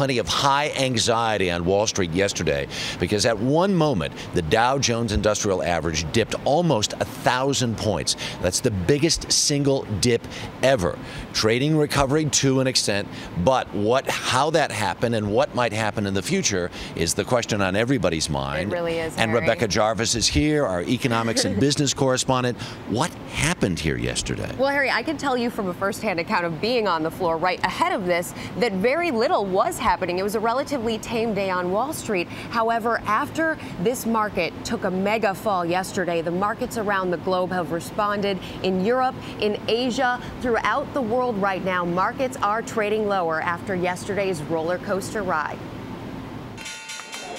plenty of high anxiety on Wall Street yesterday because at one moment, the Dow Jones Industrial Average dipped almost a thousand points. That's the biggest single dip ever. Trading recovered to an extent, but what, how that happened and what might happen in the future is the question on everybody's mind. It really is. And Harry. Rebecca Jarvis is here, our economics and business correspondent. What happened here yesterday? Well, Harry, I can tell you from a firsthand account of being on the floor right ahead of this that very little was happening. It was a relatively tame day on Wall Street. However, after this market took a mega fall yesterday, the markets around the globe have responded. In Europe, in Asia, throughout the world right now, markets are trading lower after yesterday's roller coaster ride.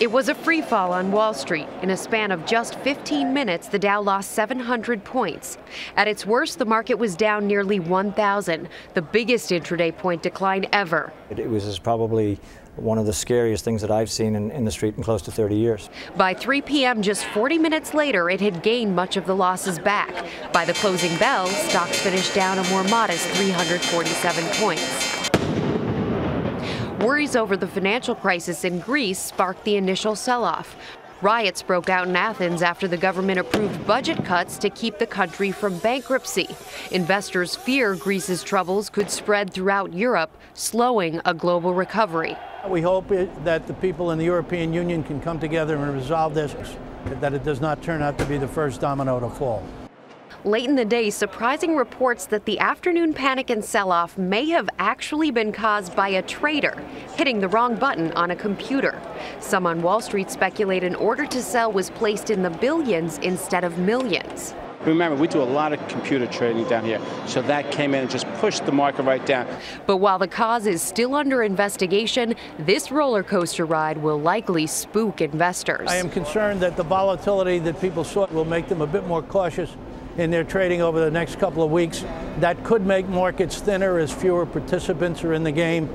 It was a free fall on Wall Street. In a span of just 15 minutes, the Dow lost 700 points. At its worst, the market was down nearly 1,000, the biggest intraday point decline ever. It was probably one of the scariest things that I've seen in, in, the street in close to 30 years. By 3 p.m., just 40 minutes later, it had gained much of the losses back. By the closing bell, stocks finished down a more modest 347 points. Worries over the financial crisis in Greece sparked the initial sell off. Riots broke out in Athens after the government approved budget cuts to keep the country from bankruptcy. Investors fear Greece's troubles could spread throughout Europe, slowing a global recovery. We hope it, that the people in the European Union can come together and resolve this, that it does not turn out to be the first domino to fall. Late in the day, surprising reports that the afternoon panic and sell off may have actually been caused by a trader hitting the wrong button on a computer. Some on Wall Street speculate an order to sell was placed in the billions instead of millions. Remember, we do a lot of computer trading down here, so that came in and just pushed the market right down. But while the cause is still under investigation, this roller coaster ride will likely spook investors. I am concerned that the volatility that people saw will make them a bit more cautious in their trading over the next couple of weeks. That could make markets thinner as fewer participants are in the game.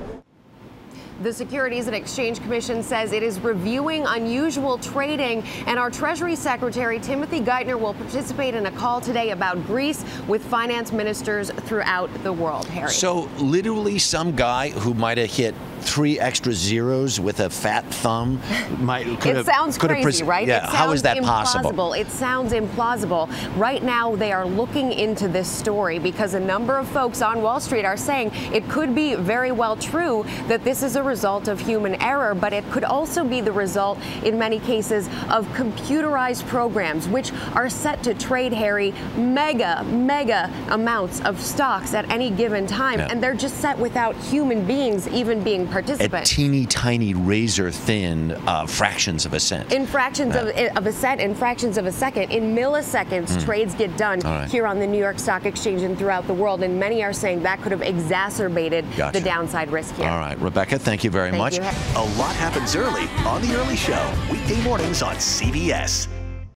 The Securities and Exchange Commission says it is reviewing unusual trading, and our Treasury Secretary Timothy Geithner will participate in a call today about Greece with finance ministers throughout the world. Harry. So, literally, some guy who might have hit three extra zeros with a fat thumb might could it have, sounds could crazy, have right? Yeah, how is that implausible. possible? It sounds implausible. Right now, they are looking into this story because a number of folks on Wall Street are saying it could be very well true that this is a result of human error, but it could also be the result, in many cases, of computerized programs, which are set to trade, Harry, mega, mega amounts of stocks at any given time. Yeah. And they're just set without human beings even being participants. At teeny tiny razor thin uh, fractions of a cent. In fractions Yeah. of, of a cent, in fractions of a second, in milliseconds, trades get done right. here on the New York Stock Exchange and throughout the world. And many are saying that could have exacerbated Gotcha. the downside risk here. All right, Rebecca, thank you very Thank much. you. A lot happens early on The Early Show, weekday mornings on CBS.